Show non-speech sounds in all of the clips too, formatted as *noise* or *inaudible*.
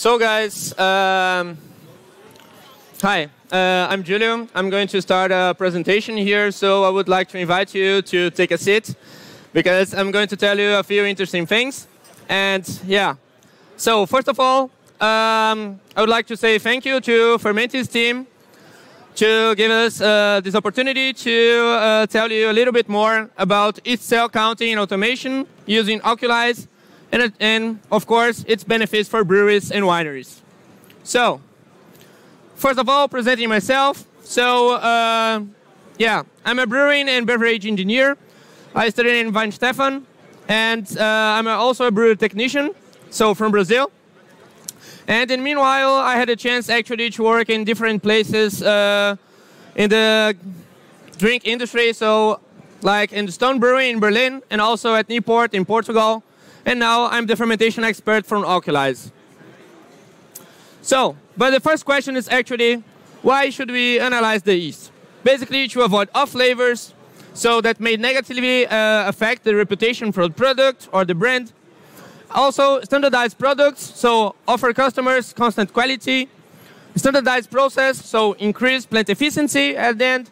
So guys, um, hi, uh, I'm Julio. I'm going to start a presentation here, so I would like to invite you to take a seat because I'm going to tell you a few interesting things. And yeah, so first of all, um, I would like to say thank you to Fermentis team to give us uh, this opportunity to uh, tell you a little bit more about yeast cell counting and automation using Oculyze and, and of course, its benefits for breweries and wineries. So, first of all, presenting myself. So, uh, yeah, I'm a brewing and beverage engineer. I studied in Weihenstephan, and uh, I'm also a brewer technician, so from Brazil. And in meanwhile, I had a chance actually to work in different places uh, in the drink industry. So, like in the Stone Brewery in Berlin, and also at Newport in Portugal. And now I'm the fermentation expert from Oculyze. So, but the first question is actually, why should we analyze the yeast? Basically, to avoid off flavors, so that may negatively uh, affect the reputation for the product or the brand. Also, standardized products, so offer customers constant quality. Standardized process, so increase plant efficiency at the end.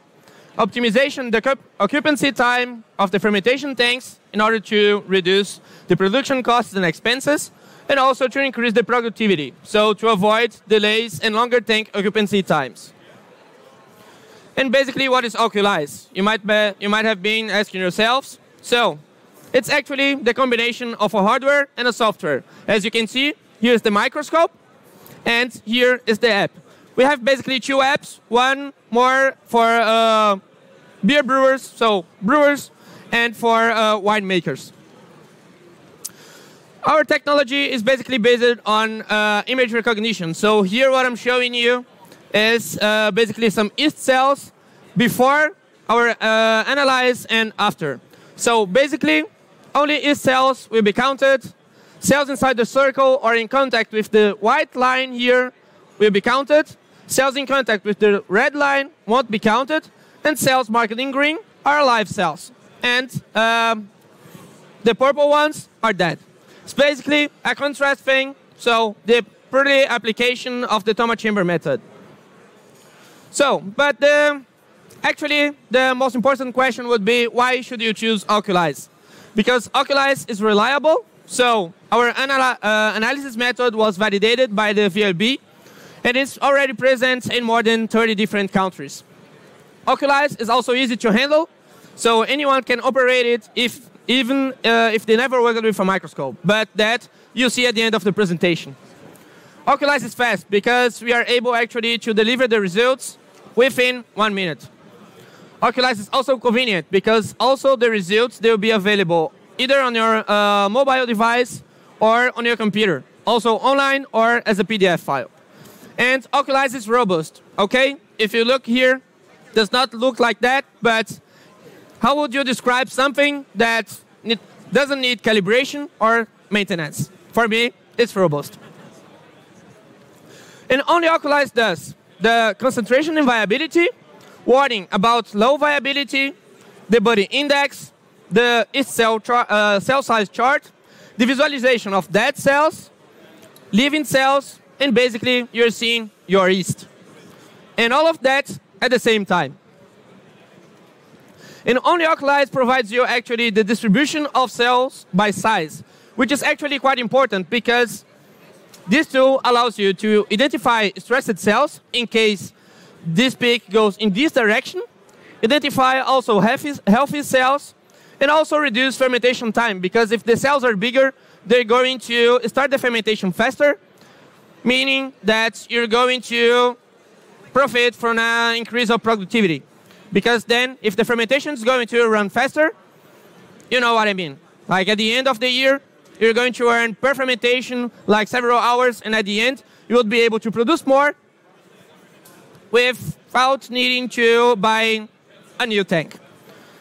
Optimization the occupancy time of the fermentation tanks in order to reduce the production costs and expenses, and also to increase the productivity, so to avoid delays and longer tank occupancy times. And basically, what is Oculyze? You might, be, you might have been asking yourselves. So, it's actually the combination of a hardware and a software. As you can see, here's the microscope, and here is the app. We have basically two apps, one more for uh, beer brewers, so brewers, and for uh, winemakers. Our technology is basically based on uh, image recognition. So here what I'm showing you is uh, basically some yeast cells before our uh, analyze and after. So basically, only yeast cells will be counted. Cells inside the circle or in contact with the white line here will be counted. Cells in contact with the red line won't be counted. And cells marked in green are live cells. And um, the purple ones are dead. It's basically a contrast thing, so the pretty application of the Thomas chamber method. So, but the, actually, the most important question would be why should you choose Oculyze? Because Oculyze is reliable, so our anal uh, analysis method was validated by the VLB, and it's already present in more than 30 different countries. Oculyze is also easy to handle, so anyone can operate it if even uh, if they never worked with a microscope. But that you see at the end of the presentation. Oculyze is fast because we are able actually to deliver the results within one minute. Oculyze is also convenient because also the results they will be available either on your uh, mobile device or on your computer, also online or as a PDF file. And Oculyze is robust, okay? If you look here, does not look like that, but how would you describe something that doesn't need calibration or maintenance? For me, it's robust. And only Oculyze does the concentration and viability, warning about low viability, the budding index, the cell, uh, cell size chart, the visualization of dead cells, living cells, and basically you're seeing your yeast. And all of that at the same time. And Oculyze provides you actually the distribution of cells by size, which is actually quite important because this tool allows you to identify stressed cells in case this peak goes in this direction, identify also healthy, healthy cells, and also reduce fermentation time because if the cells are bigger, they're going to start the fermentation faster, meaning that you're going to profit from an increase of productivity. Because then, if the fermentation is going to run faster, you know what I mean. Like at the end of the year, you're going to earn per fermentation like several hours, and at the end, you will be able to produce more without needing to buy a new tank.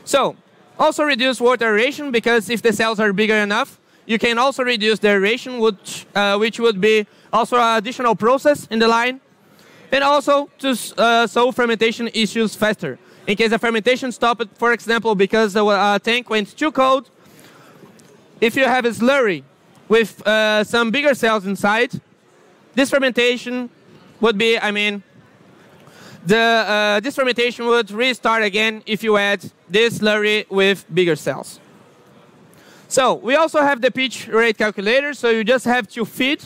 So, also reduce wort aeration because if the cells are bigger enough, you can also reduce the aeration, which, uh, which would be also an additional process in the line. And also to uh, solve fermentation issues faster in case the fermentation stopped, for example, because the uh, tank went too cold. If you have a slurry with uh, some bigger cells inside, this fermentation would be, I mean, the, uh, this fermentation would restart again if you add this slurry with bigger cells. So we also have the pitch rate calculator, so you just have to feed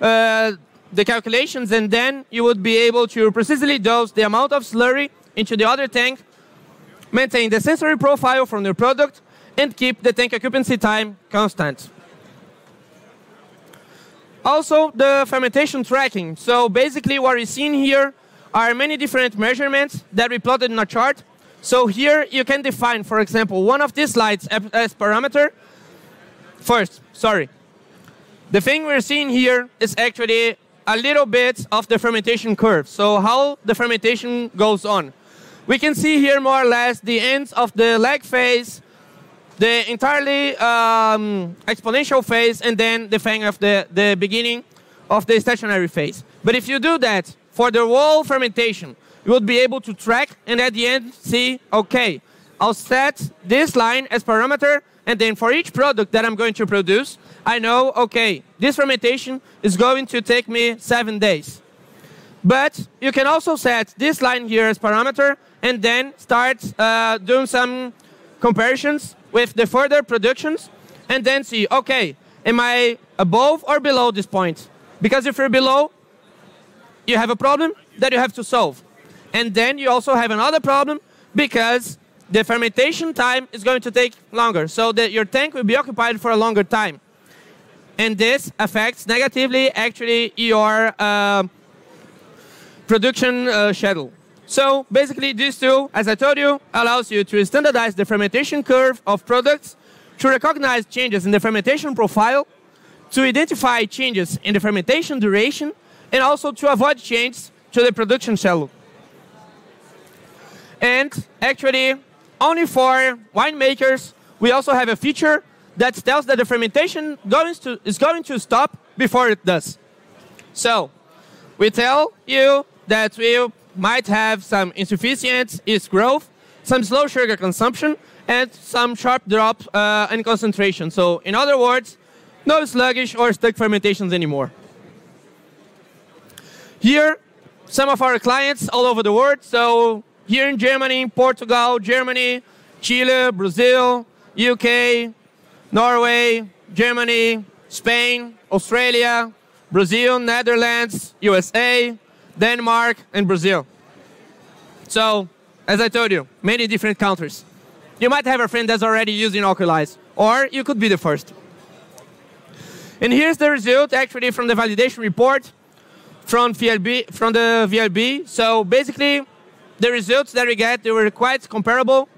uh, the calculations and then you would be able to precisely dose the amount of slurry into the other tank, maintain the sensory profile from your product, and keep the tank occupancy time constant. Also, the fermentation tracking. So basically what we're seeing here are many different measurements that we plotted in a chart. So here you can define, for example, one of these slides as parameter. First, sorry. The thing we're seeing here is actually a little bit of the fermentation curve. So how the fermentation goes on. We can see here more or less the ends of the lag phase, the entirely um, exponential phase, and then the thing of the, the beginning of the stationary phase. But if you do that for the whole fermentation, you would be able to track and at the end see, okay, I'll set this line as parameter, and then for each product that I'm going to produce, I know, okay, this fermentation is going to take me seven days. But you can also set this line here as parameter and then start uh, doing some comparisons with the further productions and then see, okay, am I above or below this point? Because if you're below, you have a problem that you have to solve. And then you also have another problem because the fermentation time is going to take longer, so that your tank will be occupied for a longer time. And this affects negatively actually your uh, production uh, schedule. So basically this tool, as I told you, allows you to standardize the fermentation curve of products, to recognize changes in the fermentation profile, to identify changes in the fermentation duration, and also to avoid changes to the production schedule. And actually, only for winemakers, we also have a feature that tells that the fermentation going to, is going to stop before it does. So we tell you that we might have some insufficient yeast growth, some slow sugar consumption, and some sharp drop uh, in concentration. So in other words, no sluggish or stuck fermentations anymore. Here, some of our clients all over the world. So here in Germany, Portugal, Germany, Chile, Brazil, UK, Norway, Germany, Spain, Australia, Brazil, Netherlands, USA, Denmark, and Brazil. So, as I told you, many different countries. You might have a friend that's already using Oculyze, or you could be the first. And here's the result actually from the validation report from, VLB, from the VLB. So basically, the results that we get, they were quite comparable.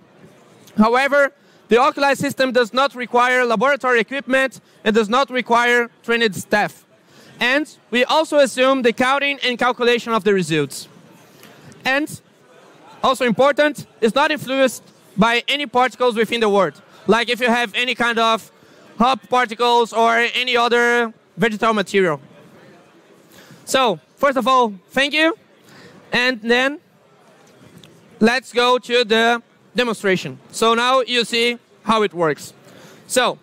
However, the Oculyze system does not require laboratory equipment and does not require trained staff. And we also assume the counting and calculation of the results. And also important, it's not influenced by any particles within the wort. Like if you have any kind of hop particles or any other vegetal material. So, first of all, thank you. And then let's go to the demonstration. So now you see how it works. So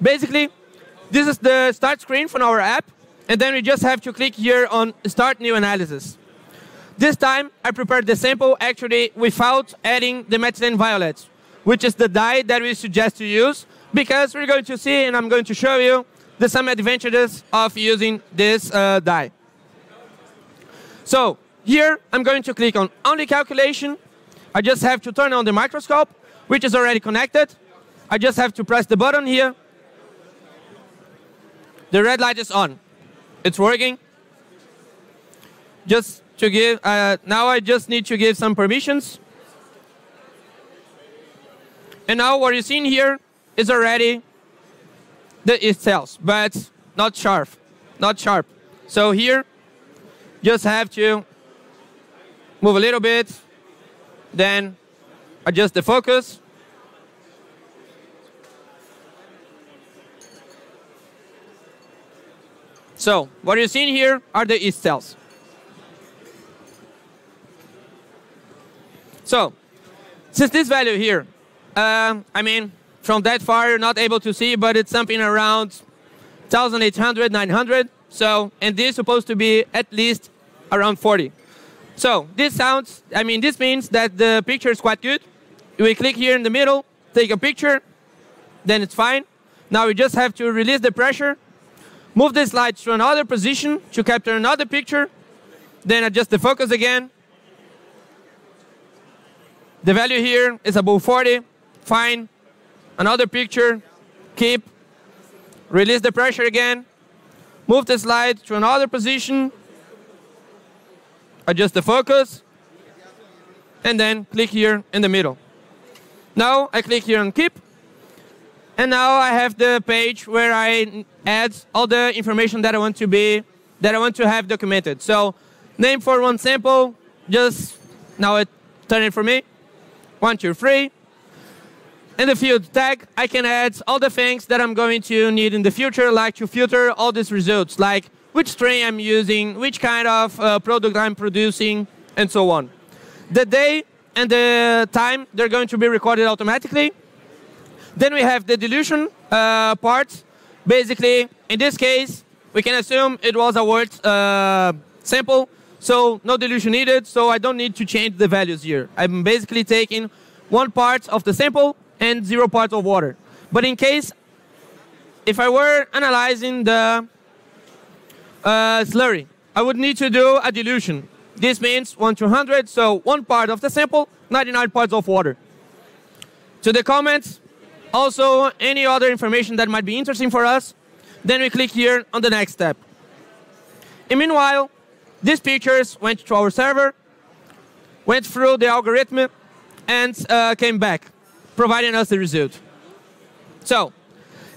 basically, this is the start screen from our app. And then we just have to click here on Start New Analysis. This time, I prepared the sample actually without adding the methylene violet, which is the dye that we suggest to use, because we're going to see, and I'm going to show you, the some advantages of using this uh, dye. So here, I'm going to click on Only Calculation, I just have to turn on the microscope, which is already connected. I just have to press the button here. The red light is on. It's working. Just to give, uh, now I just need to give some permissions. And now what you're seeing here is already the cells, but not sharp, not sharp. So here, just have to move a little bit, then adjust the focus. So what you're seeing here are the yeast cells. So since this value here, um, I mean, from that far you're not able to see, but it's something around 1800, 900. So, and this is supposed to be at least around 40. So this sounds, I mean, this means that the picture is quite good. We click here in the middle, take a picture, then it's fine. Now we just have to release the pressure, move the slide to another position to capture another picture, then adjust the focus again. The value here is above 40, fine. Another picture, keep, release the pressure again, move the slide to another position, adjust the focus, and then click here in the middle. Now I click here on keep, and now I have the page where I add all the information that I want to be, that I want to have documented. So name for one sample, just now it turn it for me. One, two, three. In the field tag, I can add all the things that I'm going to need in the future, like to filter all these results, like which strain I'm using, which kind of uh, product I'm producing, and so on. The day and the time, they're going to be recorded automatically. Then we have the dilution uh, part. Basically, in this case, we can assume it was a wort uh, sample, so no dilution needed, so I don't need to change the values here. I'm basically taking one part of the sample and zero parts of water. But in case, if I were analyzing the uh, slurry, I would need to do a dilution. This means 1 to 100, so one part of the sample, 99 parts of water. To the comments, also any other information that might be interesting for us, then we click here on the next step. And meanwhile, these pictures went to our server, went through the algorithm, and uh, came back, providing us the result. So,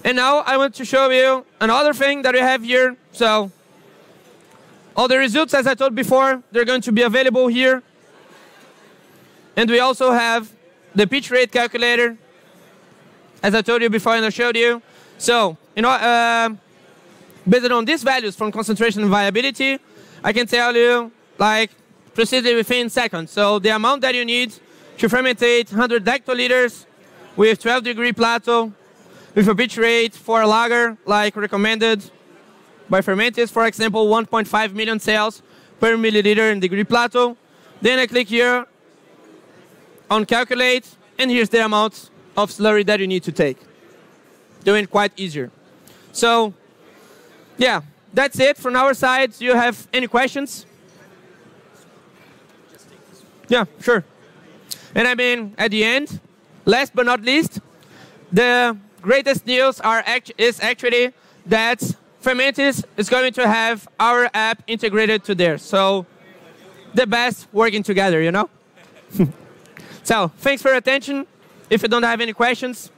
and now I want to show you another thing that we have here. So, all the results, as I told before, they're going to be available here. And we also have the pitch rate calculator, as I told you before and I showed you. So, you know, uh, based on these values from concentration and viability, I can tell you, like, precisely within seconds. So the amount that you need to fermentate 100 hectoliters with 12 degree plateau, with a pitch rate for a lager, like recommended by Fermentis, for example, 1.5 million cells per milliliter in degree plateau. Then I click here on calculate, and here's the amount of slurry that you need to take. Doing it quite easier. So, yeah, that's it from our side. Do you have any questions? Yeah, sure. And I mean, at the end, last but not least, the greatest news are act is actually that Fermentis is going to have our app integrated to theirs. So the best working together, you know? *laughs* so thanks for your attention. If you don't have any questions,